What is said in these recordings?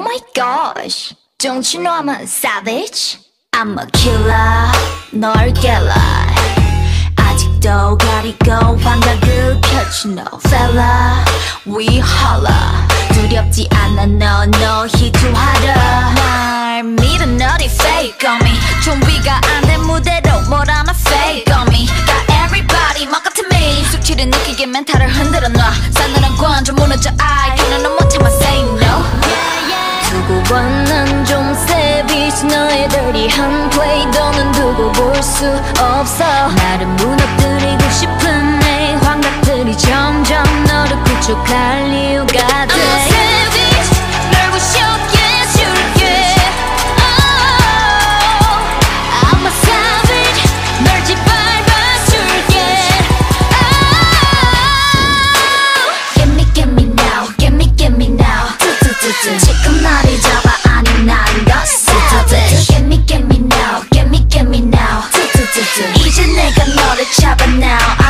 Oh my gosh. Don't you know I'm a savage? I'm a killer. 널 깰라. 아직도 가리고 환각을 켜지 you know fella. We holla. 두렵지 않아 no no 희주하라 날 밀어 너리 fake on me? 좀비가 안 된 무대로 몰아나 fake. 한 플레이 너는 두고 볼 수 없어. 나를 무너뜨리고 싶은 내 환각들이 점점 너를 구축할 이유가 돼. Asian nigga, love to chopper now.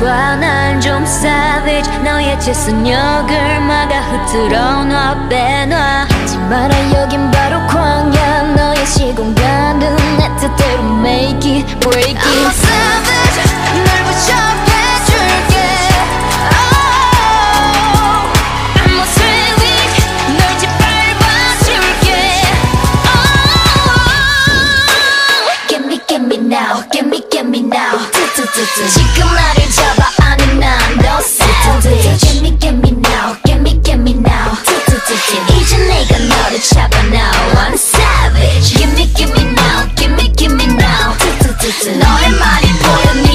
봐난좀 savage. 너의 재선역을 막아 흐트러 놔 빼놔. 하지 마라 여긴 봐. 지금 말을 잡아 아는 난너 savage Get me get me now get me get me now. 이제 내가 너를 잡아 now I'm savage Get me get me now get me get me now 너의 말이 보여